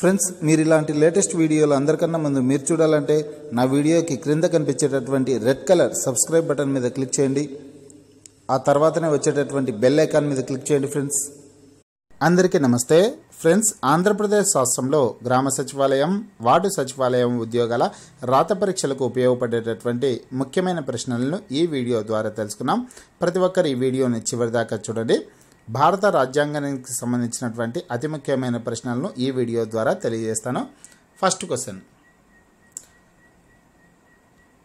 Friends మీరు ఇలాంటి latest వీడియోలు అందరికన్నా ముందు మీరు చూడాలంటే నా వీడియోకి క్రింద కనిపించేటటువంటి రెడ్ కలర్ సబ్స్క్రైబ్ బటన్ మీద క్లిక్ చేయండి. ఆ తర్వాతనే వచ్చేటటువంటి బెల్ ఐకాన్ మీద క్లిక్ చేయండి ఫ్రెండ్స్. అందరికీ నమస్తే. ఫ్రెండ్స్ ఆంధ్రప్రదేశ్ రాష్ట్రంలో గ్రామ సచివాలయం వార్డు సచివాలయం ఉద్యోగాల రాత పరీక్షలకు ఉపయోగపడేటటువంటి ముఖ్యమైన ప్రశ్నలను ఈ వీడియో ద్వారా తెలుసుకున్నాం. ప్రతి ఒక్కరు ఈ వీడియోని చివరిదాకా చూడండి. భారత రాజ్యాంగానికి సంబంధించినటువంటి అతి ముఖ్యమైన ప్రశ్నలను ఈ వీడియో ద్వారా తెలియజేస్తాను. First question.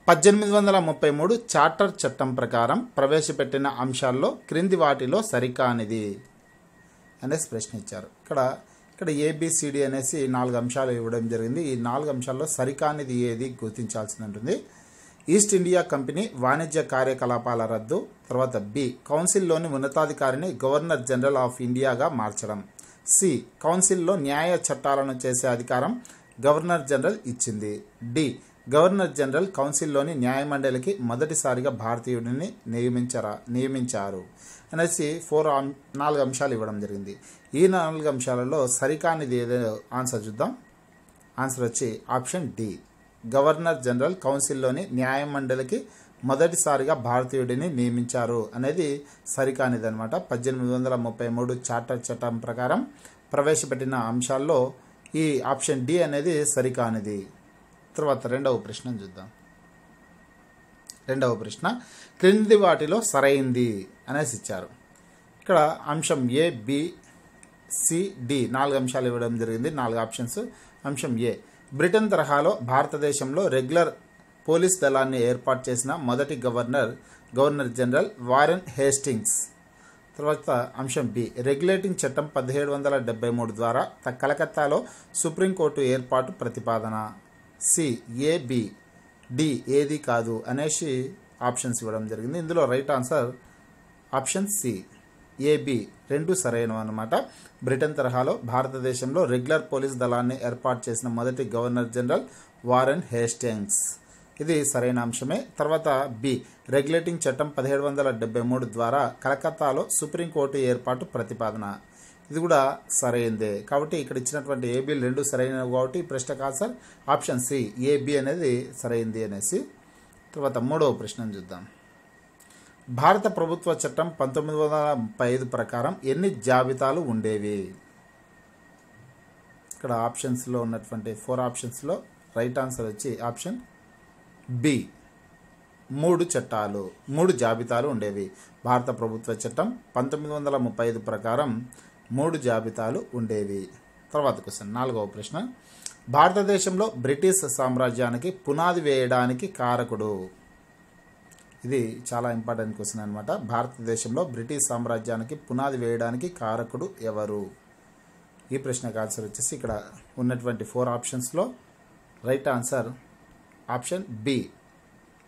పద్దెనిమిది వందల ముప్పై మూడు చార్టర్ చట్టం ప్రకారం ప్రవేశపెట్టిన అంశాల్లో క్రింది వాటిలో సరికానిది. అనేసి ప్రశ్న ఇచ్చారు ఇక్కడ ఇక్కడ ఏబిసిడి అనేసి నాలుగు అంశాలు ఇవ్వడం జరిగింది. ఈ నాలుగు అంశాల్లో సరికానిది ఏది గుర్తించాల్సి ఉంటుంది ఈస్ట్ ఇండియా కంపెనీ వాణిజ్య కార్యకలాపాల రద్దు తర్వాత బి కౌన్సిల్లోని ఉన్నతాధికారిని గవర్నర్ జనరల్ ఆఫ్ ఇండియాగా మార్చడం. సి కౌన్సిల్లో న్యాయ చట్టాలను చేసే అధికారం గవర్నర్ జనరల్ ఇచ్చింది. డి గవర్నర్ జనరల్ కౌన్సిల్లోని న్యాయమండలికి మొదటిసారిగా భారతీయుడిని నియమించరా నియమించారు. అనేసి ఫోర్ నాలుగు అంశాలు ఇవ్వడం జరిగింది. ఈ నాలుగు అంశాలలో సరికానిది ఏదో ఆన్సర్ చూద్దాం. ఆన్సర్ వచ్చి ఆప్షన్ డి. గవర్నర్ జనరల్ కౌన్సిల్లోని న్యాయమండలికి మొదటిసారిగా భారతీయుడిని నియమించారు అనేది సరికానిది అనమాట పద్దెనిమిది వందల ముప్పై మూడు చార్టర్ చట్టం ప్రకారం ప్రవేశపెట్టిన అంశాల్లో ఈ ఆప్షన్ డి అనేది సరికానిది. తర్వాత రెండవ ప్రశ్న చూద్దాం. రెండవ ప్రశ్న క్రింది వాటిలో సరైంది అనేసి ఇచ్చారు. ఇక్కడ అంశం ఏ బి సి డి నాలుగు అంశాలు ఇవ్వడం జరిగింది. నాలుగు ఆప్షన్స్. అంశం ఏ బ్రిటన్ తరహాలో భారతదేశంలో రెగ్యులర్ పోలీస్ దళాన్ని ఏర్పాటు చేసిన మొదటి governor governor general Warren Hastings. తర్వాత అంశం బి రెగ్యులేటింగ్ చట్టం పదిహేడు వందల డెబ్బై మూడు ద్వారా కలకత్తాలో సుప్రీంకోర్టు ఏర్పాటు ప్రతిపాదన. సి ఏ బి డి ఏది కాదు అనేసి ఆప్షన్స్ ఇవ్వడం జరిగింది. ఇందులో right answer option C AB రెండు సరైనవి అన్నమాట. బ్రిటన్ తరహాలో భారతదేశంలో రెగ్యులర్ పోలీస్ దళాన్ని ఏర్పాటు చేసిన మొదటి గవర్నర్ జనరల్ వారెన్ హేస్టింగ్స్ ఇది సరైన అంశమే. తర్వాత బి రెగ్యులేటింగ్ చట్టం పదిహేడు వందల డెబ్బై మూడు ద్వారా కలకత్తాలో సుప్రీంకోర్టు ఏర్పాటు ప్రతిపాదన. ఇది కూడా సరైందే. కాబట్టి ఇక్కడ ఇచ్చినటువంటి ఏబీ రెండు సరైనవి కాబట్టి ప్రశ్న ప్రశ్నకు ఆన్సర్ ఆప్షన్ సి ఏబి అనేది సరైంది అనేసి. తర్వాత మూడవ ప్రశ్న చూద్దాం. భారత ప్రభుత్వ చట్టం పంతొమ్మిది వందల ముప్పై ఐదు ప్రకారం ఎన్ని జాబితాలు ఉండేవి? ఇక్కడ ఆప్షన్స్లో ఉన్నటువంటి ఫోర్ ఆప్షన్స్లో రైట్ ఆన్సర్ వచ్చి ఆప్షన్ బి. మూడు చట్టాలు మూడు జాబితాలు ఉండేవి. భారత ప్రభుత్వ చట్టం పంతొమ్మిది వందల ముప్పై ఐదు ప్రకారం మూడు జాబితాలు ఉండేవి. తర్వాత క్వశ్చన్ నాలుగవ ప్రశ్న. భారతదేశంలో బ్రిటిష్ సామ్రాజ్యానికి పునాది వేయడానికి కారకుడు. ఇది చాలా ఇంపార్టెంట్ క్వశ్చన్ అనమాట భారతదేశంలో బ్రిటిష్ సామ్రాజ్యానికి పునాది వేయడానికి కారకుడు ఎవరు? ఈ ప్రశ్నకు ఆన్సర్ వచ్చేసి ఇక్కడ ఉన్నటువంటి ఫోర్ ఆప్షన్స్లో right answer option B.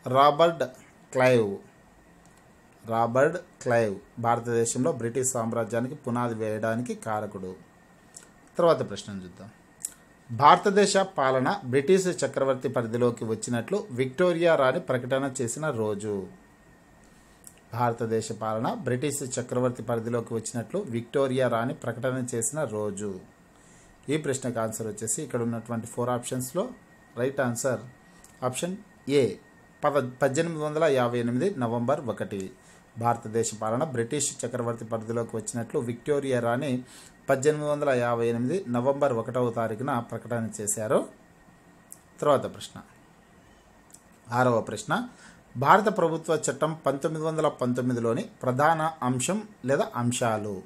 Robert Clive. Robert Clive భారతదేశంలో బ్రిటిష్ సామ్రాజ్యానికి పునాది వేయడానికి కారకుడు. తర్వాత ప్రశ్న చూద్దాం. భారతదేశ పాలన బ్రిటిష్ చక్రవర్తి పరిధిలోకి వచ్చినట్లు విక్టోరియా రాణి ప్రకటన చేసిన రోజు. భారతదేశ పాలన బ్రిటిష్ చక్రవర్తి పరిధిలోకి వచ్చినట్లు విక్టోరియా రాణి ప్రకటన చేసిన రోజు. ఈ ప్రశ్నకు ఆన్సర్ వచ్చేసి ఇక్కడ ఉన్నటువంటి ఫోర్ ఆప్షన్స్లో రైట్ ఆన్సర్ ఆప్షన్ ఏ పద పద్దెనిమిది వందల యాభై ఎనిమిది నవంబర్ ఒకటి. భారతదేశ పాలన బ్రిటిష్ చక్రవర్తి పరిధిలోకి వచ్చినట్లు విక్టోరియా రాణి పద్దెనిమిది వందల యాభై ఎనిమిది నవంబర్ ఒకటవ తారీఖున ప్రకటన చేశారు. తర్వాత ప్రశ్న. ఆరవ ప్రశ్న. భారత ప్రభుత్వ చట్టం పంతొమ్మిది వందల పంతొమ్మిదిలోని ప్రధాన అంశం లేదా అంశాలు.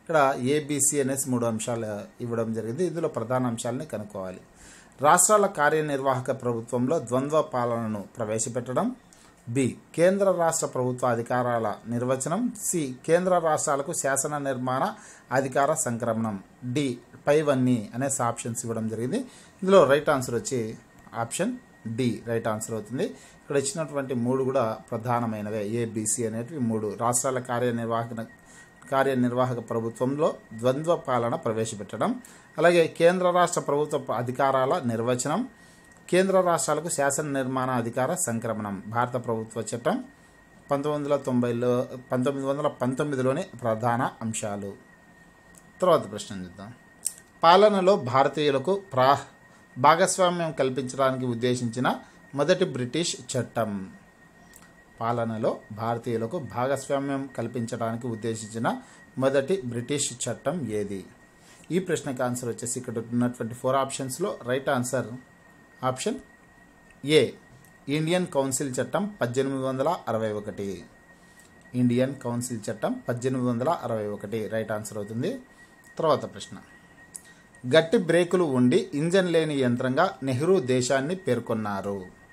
ఇక్కడ ఏబిసి అనేసి మూడు అంశాలు ఇవ్వడం జరిగింది. ఇందులో ప్రధాన అంశాలని కనుక్కోవాలి. రాష్ట్రాల కార్యనిర్వాహక ప్రభుత్వంలో ద్వంద్వ పాలనను ప్రవేశపెట్టడం బి. కేంద్ర రాష్ట్ర ప్రభుత్వ అధికారాల నిర్వచనం సి. కేంద్ర రాష్ట్రాలకు శాసన నిర్మాణ అధికార సంక్రమణం డి. పైవన్నీ అనేసి ఆప్షన్స్ ఇవ్వడం జరిగింది. ఇందులో రైట్ ఆన్సర్ వచ్చి ఆప్షన్ డి రైట్ ఆన్సర్ అవుతుంది. ఇక్కడ ఇచ్చినటువంటి మూడు కూడా ప్రధానమైనవే ఏబిసి అనేటివి మూడు. రాష్ట్రాల కార్యనిర్వాహక కార్యనిర్వాహక ప్రభుత్వంలో ద్వంద్వ పాలన ప్రవేశపెట్టడం అలాగే కేంద్ర రాష్ట్ర ప్రభుత్వ అధికారాల నిర్వచనం కేంద్ర రాష్ట్రాలకు శాసన నిర్మాణ అధికార సంక్రమణం భారత ప్రభుత్వ చట్టం పంతొమ్మిది వందల తొంభైలో పంతొమ్మిది వందల పంతొమ్మిదిలోని ప్రధాన అంశాలు. తర్వాత ప్రశ్న చూద్దాం. పాలనలో భారతీయులకు ప్రా భాగస్వామ్యం కల్పించడానికి ఉద్దేశించిన మొదటి బ్రిటిష్ చట్టం. పాలనలో భారతీయులకు భాగస్వామ్యం కల్పించడానికి ఉద్దేశించిన మొదటి బ్రిటిష్ చట్టం ఏది? ఈ ప్రశ్నకు ఆన్సర్ వచ్చేసి ఇక్కడ ఉన్నటువంటి ఫోర్ ఆప్షన్స్లో right answer option A Indian council చట్టం పద్దెనిమిది వందల అరవై ఒకటి. ఇండియన్ కౌన్సిల్ చట్టం పద్దెనిమిది వందల అరవై ఒకటి. రైట్ ఆన్సర్ అవుతుంది. తర్వాత ప్రశ్న. గట్టి బ్రేకులు ఉండి ఇంజన్ లేని యంత్రంగా నెహ్రూ దేశాన్ని పేర్కొన్నారు.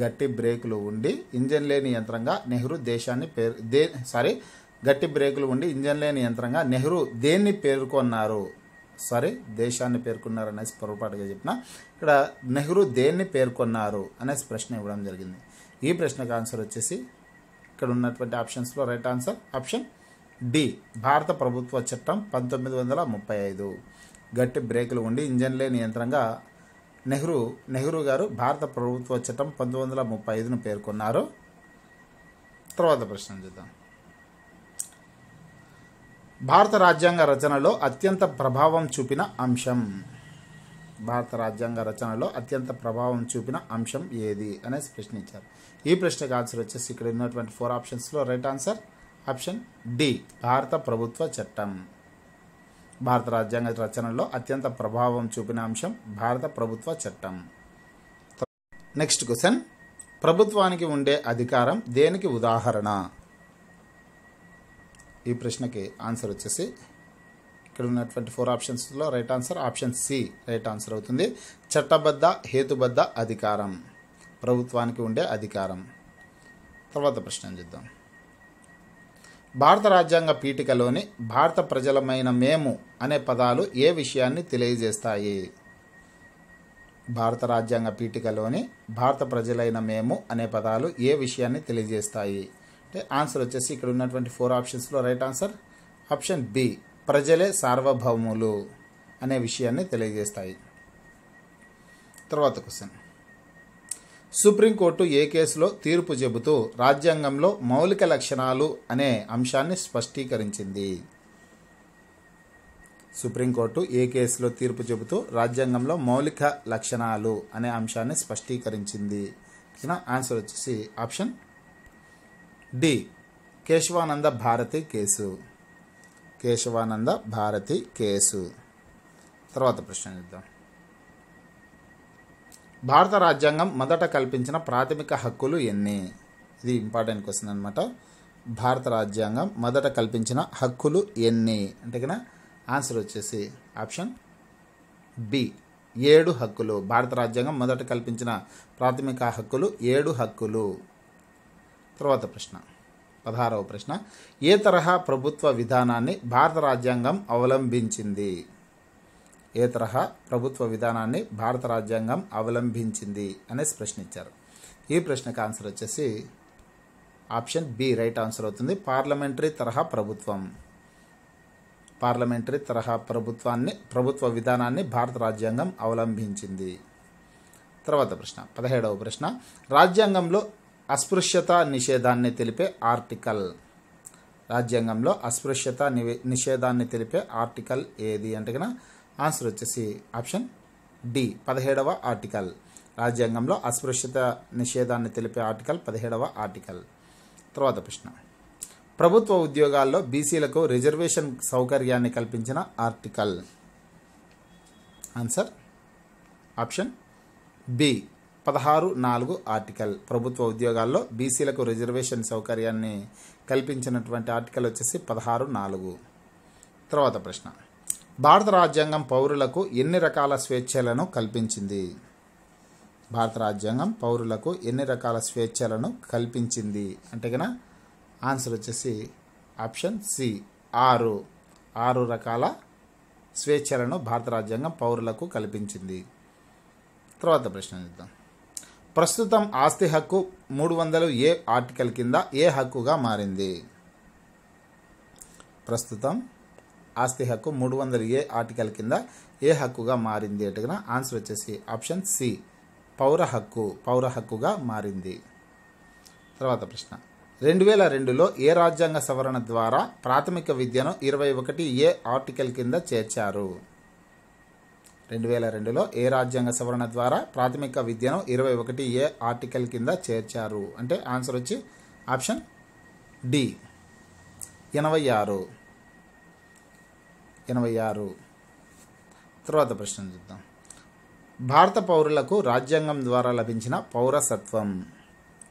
గట్టి బ్రేకులు ఉండి ఇంజన్ లేని యంత్రంగా నెహ్రూ దేశాన్ని పేరు దే సారీ గట్టి బ్రేకులు ఉండి ఇంజన్ లేని యంత్రంగా నెహ్రూ దేన్ని పేర్కొన్నారు? సారీ దేశాన్ని పేర్కొన్నారు అనేసి పొరపాటుగా చెప్పిన. ఇక్కడ నెహ్రూ దేన్ని పేర్కొన్నారు అనేసి ప్రశ్న ఇవ్వడం జరిగింది. ఈ ప్రశ్నకు ఆన్సర్ వచ్చేసి ఇక్కడ ఉన్నటువంటి ఆప్షన్స్లో రైట్ ఆన్సర్ ఆప్షన్ డి భారత ప్రభుత్వ చట్టం పంతొమ్మిది వందల ముప్పై ఐదు. గట్టి బ్రేకులు ఉండి ఇంజన్ లేని యంత్రంగా నెహ్రూ నెహ్రూ గారు భారత ప్రభుత్వ చట్టం పంతొమ్మిది వందల ముప్పై ఐదును పేర్కొన్నారు. తర్వాత ప్రశ్న చూద్దాం. భారత రాజ్యాంగ రచనలో అత్యంత ప్రభావం చూపిన అంశం. భారత రాజ్యాంగ రచనలో అత్యంత ప్రభావం చూపిన అంశం ఏది అనేసి ప్రశ్నించారు ఈ ప్రశ్నకు ఆన్సర్ వచ్చేసి ఇక్కడ ఉన్నటువంటి ఫోర్ ఆప్షన్స్లో రైట్ ఆన్సర్ ఆప్షన్ డి భారత ప్రభుత్వ చట్టం. భారత రాజ్యాంగ రచనలో అత్యంత ప్రభావం చూపిన అంశం భారత ప్రభుత్వ చట్టం. నెక్స్ట్ క్వశ్చన్ ప్రభుత్వానికి ఉండే అధికారం దేనికి ఉదాహరణ? ఈ ప్రశ్నకి ఆన్సర్ వచ్చేసి ఇక్కడ ఉన్నటువంటి ఫోర్ ఆప్షన్స్లో right answer option C right answer అవుతుంది. చట్టబద్ధ హేతుబద్ధ అధికారం. ప్రభుత్వానికి ఉండే అధికారం. తర్వాత ప్రశ్న చూద్దాం. భారత రాజ్యాంగ పీఠికలోని భారత ప్రజలమైన మేము అనే పదాలు ఏ విషయాన్ని తెలియజేస్తాయి? భారత రాజ్యాంగ పీఠికలోని భారత ప్రజలైన మేము అనే పదాలు ఏ విషయాన్ని తెలియజేస్తాయి? అంటే ఆన్సర్ వచ్చేసి ఇక్కడ ఉన్నటువంటి ఫోర్ ఆప్షన్స్లో రైట్ ఆన్సర్. ఆప్షన్ బి ప్రజలే సార్వభౌములు అనే విషయాన్ని తెలియజేస్తాయి. తర్వాత క్వశ్చన్. సుప్రీంకోర్టు ఏ కేసులో తీర్పు చెబుతూ రాజ్యాంగంలో మౌలిక లక్షణాలు అనే అంశాన్ని స్పష్టీకరించింది. సుప్రీంకోర్టు ఏ కేసులో తీర్పు చెబుతూ రాజ్యాంగంలో మౌలిక లక్షణాలు అనే అంశాన్ని స్పష్టీకరించింది. ఆన్సర్ వచ్చేసి option D. Kesavananda Bharati case. Kesavananda Bharati case. తర్వాత ప్రశ్న ఇద్దాం భారత రాజ్యాంగం మొదట కల్పించిన ప్రాథమిక హక్కులు ఎన్ని? ఇది ఇంపార్టెంట్ క్వశ్చన్ అనమాట భారత రాజ్యాంగం మొదట కల్పించిన హక్కులు ఎన్ని? అంటే కదా ఆన్సర్ వచ్చేసి ఆప్షన్ బి. ఏడు హక్కులు. భారత రాజ్యాంగం మొదట కల్పించిన ప్రాథమిక హక్కులు ఏడు హక్కులు. తర్వాత ప్రశ్న. పదహారవ ప్రశ్న. ఏ తరహా ప్రభుత్వ విధానాన్ని భారత రాజ్యాంగం అవలంబించింది? ఏ తరహా ప్రభుత్వ విధానాన్ని భారత రాజ్యాంగం అవలంబించింది అనేసి ప్రశ్న ఇచ్చారు ఈ ప్రశ్నకు ఆన్సర్ వచ్చేసి ఆప్షన్ బి రైట్ ఆన్సర్ అవుతుంది. పార్లమెంటరీ తరహా ప్రభుత్వం. పార్లమెంటరీ తరహా ప్రభుత్వాన్ని ప్రభుత్వ విధానాన్ని భారత రాజ్యాంగం అవలంబించింది. తర్వాత ప్రశ్న పదిహేడవ ప్రశ్న. రాజ్యాంగంలో అస్పృశ్యత నిషేధాన్ని తెలిపే ఆర్టికల్. రాజ్యాంగంలో అస్పృశ్యత నిషేధాన్ని తెలిపే ఆర్టికల్ ఏది అంటే కనుక ఆన్సర్ వచ్చేసి ఆప్షన్ డి పదిహేడవ ఆర్టికల్ రాజ్యాంగంలో అస్పృశ్యత నిషేధాన్ని తెలిపే ఆర్టికల్ పదిహేడవ ఆర్టికల్ తర్వాత ప్రశ్న. ప్రభుత్వ ఉద్యోగాల్లో బీసీలకు రిజర్వేషన్ సౌకర్యాన్ని కల్పించిన ఆర్టికల్ ఆన్సర్ ఆప్షన్ బి పదహారు నాలుగు ఆర్టికల్ ప్రభుత్వ ఉద్యోగాల్లో బీసీలకు రిజర్వేషన్ సౌకర్యాన్ని కల్పించినటువంటి ఆర్టికల్ వచ్చేసి పదహారు నాలుగు. తర్వాత ప్రశ్న. భారత రాజ్యాంగం పౌరులకు ఎన్ని రకాల స్వేచ్ఛలను కల్పించింది? భారత రాజ్యాంగం పౌరులకు ఎన్ని రకాల స్వేచ్ఛలను కల్పించింది? అంటే కదా ఆన్సర్ వచ్చేసి ఆప్షన్ సి ఆరు. ఆరు రకాల స్వేచ్ఛలను భారత రాజ్యాంగం పౌరులకు కల్పించింది. తర్వాత ప్రశ్న చూద్దాం. ప్రస్తుతం ఆస్తి హక్కు మూడు వందలు ఏ ఆర్టికల్ కింద ఏ హక్కుగా మారింది? ప్రస్తుతం ఆస్తి హక్కు మూడు వందల ఏ ఆర్టికల్ కింద ఏ హక్కుగా మారింది అటుగా ఆన్సర్ వచ్చేసి ఆప్షన్ సి. పౌర హక్కు పౌర హక్కుగా మారింది. తర్వాత ప్రశ్న. రెండు వేల రెండులో ఏ రాజ్యాంగ సవరణ ద్వారా ప్రాథమిక విద్యను ఇరవై ఒకటి ఏ ఆర్టికల్ కింద చేర్చారు? రెండు వేల రెండులో ఏ రాజ్యాంగ సవరణ ద్వారా ప్రాథమిక విద్యను ఇరవై ఒకటి ఏ ఆర్టికల్ కింద చేర్చారు? అంటే ఆన్సర్ వచ్చి ఆప్షన్ డి. ఎనభై ఆరు. ఎనభై ఆరు. తర్వాత ప్రశ్న చూద్దాం. భారత పౌరులకు రాజ్యాంగం ద్వారా లభించిన పౌరసత్వం.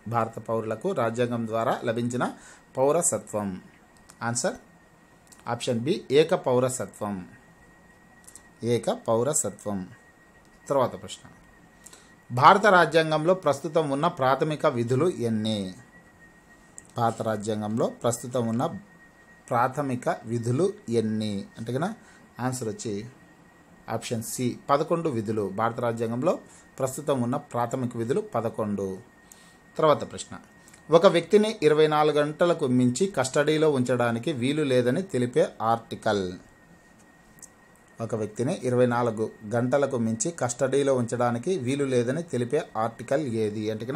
భారత పౌరులకు రాజ్యాంగం ద్వారా లభించిన పౌరసత్వం. ఆన్సర్? ఆప్షన్ బి ఏక పౌరసత్వం. ఏక పౌరసత్వం. తర్వాత ప్రశ్న. భారత రాజ్యాంగంలో ప్రస్తుతం ఉన్న ప్రాథమిక విధులు ఎన్ని? భారత రాజ్యాంగంలో ప్రస్తుతం ఉన్న ప్రాథమిక విధులు ఎన్ని? అంటే కదా ఆన్సర్ వచ్చి ఆప్షన్ సి పదకొండు విధులు. భారత రాజ్యాంగంలో ప్రస్తుతం ఉన్న ప్రాథమిక విధులు పదకొండు. తర్వాత ప్రశ్న. ఒక వ్యక్తిని ఇరవై నాలుగు గంటలకు మించి కస్టడీలో ఉంచడానికి వీలు లేదని తెలిపే ఆర్టికల్. ఒక వ్యక్తిని ఇరవై నాలుగు గంటలకు మించి కస్టడీలో ఉంచడానికి వీలు లేదని తెలిపే ఆర్టికల్ ఏది? అంటే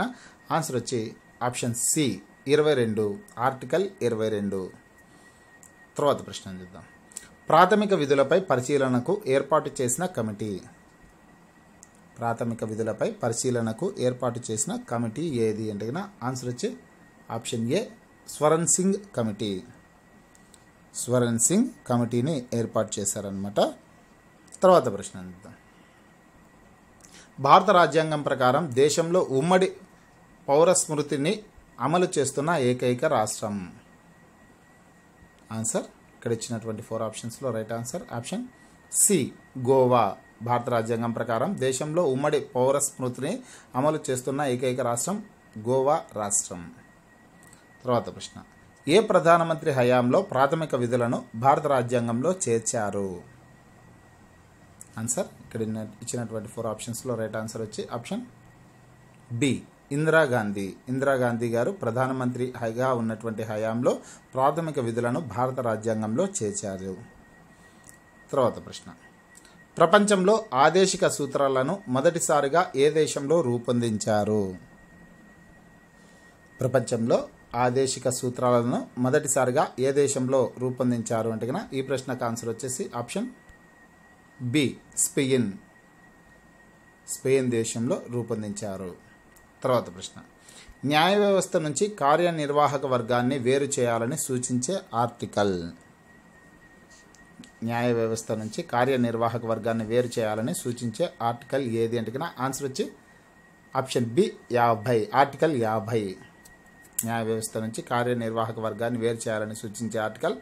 ఆన్సర్ వచ్చి ఆప్షన్ సి ఇరవై రెండు. ఆర్టికల్ ఇరవై రెండు. తర్వాత ప్రశ్న చూద్దాం ప్రాథమిక విధులపై పరిశీలనకు ఏర్పాటు చేసిన కమిటీ. ప్రాథమిక విధులపై పరిశీలనకు ఏర్పాటు చేసిన కమిటీ ఏది అంటే ఆన్సర్ వచ్చి option A Swaran Singh committee. Swaran Singh కమిటీని ఏర్పాటు చేశారనమాట తర్వాత ప్రశ్న చూద్దాం భారత రాజ్యాంగం ప్రకారం దేశంలో ఉమ్మడి పౌర స్మృతిని అమలు చేస్తున్న ఏకైక రాష్ట్రం. ఆన్సర్. ఇక్కడ ఇచ్చినటువంటి ఫోర్ ఆప్షన్స్లో right answer. Option C Goa భారత రాజ్యాంగం ప్రకారం దేశంలో ఉమ్మడి పౌర స్మృతిని అమలు చేస్తున్న ఏకైక రాష్ట్రం గోవా రాష్ట్రం. తర్వాత ప్రశ్న. ఏ ప్రధానమంత్రి హయాంలో ప్రాథమిక విధులను భారత రాజ్యాంగంలో చేర్చారు? ఆన్సర్. ఇక్కడ ఇచ్చినటువంటి ఫోర్ ఆప్షన్స్లో రైట్ ఆన్సర్ వచ్చి ఆప్షన్ బి ఇందిరాగాంధీ. ఇందిరాగాంధీ గారు ప్రధానమంత్రి హైగా ఉన్నటువంటి హయాంలో ప్రాథమిక విధులను భారత రాజ్యాంగంలో చేర్చారు తర్వాత ప్రశ్న. ప్రపంచంలో ఆదేశిక సూత్రాలను మొదటిసారిగా ఏ దేశంలో రూపొందించారు? ప్రపంచంలో ఆదేశిక సూత్రాలను మొదటిసారిగా ఏ దేశంలో రూపొందించారు అంటే కనుక ఈ ప్రశ్నకు ఆన్సర్ వచ్చేసి ఆప్షన్ బి స్పెయిన్. స్పెయిన్ దేశంలో రూపొందించారు. తర్వాత ప్రశ్న. న్యాయ వ్యవస్థ నుంచి కార్యనిర్వాహక వర్గాన్ని వేరు చేయాలని సూచించే ఆర్టికల్. న్యాయ వ్యవస్థ నుంచి కార్యనిర్వాహక వర్గాన్ని వేరు చేయాలని సూచించే ఆర్టికల్ ఏది అంటే ఆన్సర్ వచ్చి ఆప్షన్ బి యాభై ఆర్టికల్ యాభై. న్యాయ వ్యవస్థ నుంచి కార్యనిర్వాహక వర్గాన్ని వేరు చేయాలని సూచించే ఆర్టికల్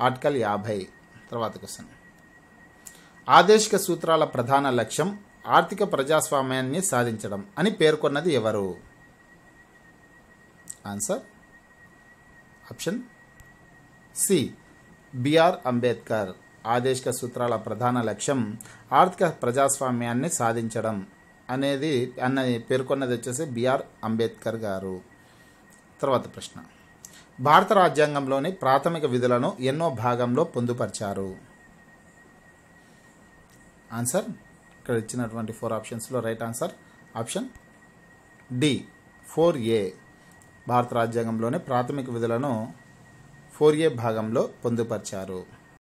ఆర్టికల్ యాభై. తర్వాత క్వశ్చన్. ఆదేశిక సూత్రాల ప్రధాన లక్ష్యం ఆర్థిక ప్రజాస్వామ్యాన్ని సాధించడం అని పేర్కొన్నది ఎవరు? Answer? Option C. BR Ambedkar. ఆదేశిక సూత్రాల ప్రధాన లక్ష్యం ఆర్థిక ప్రజాస్వామ్యాన్ని సాధించడం అనేది అన్న పేర్కొన్నది వచ్చేసి బిఆర్ అంబేద్కర్ గారు. తర్వాత ప్రశ్న. భారత రాజ్యాంగంలోని ప్రాథమిక విధులను ఎన్నో భాగంలో పొందుపరిచారు? ఆన్సర్? ఇక్కడ ఇచ్చినటువంటి ఫోర్ ఆప్షన్స్లో right answer option D four A భారత రాజ్యాంగంలోని ప్రాథమిక విధులను ఫోర్ ఏ భాగంలో పొందుపరిచారు.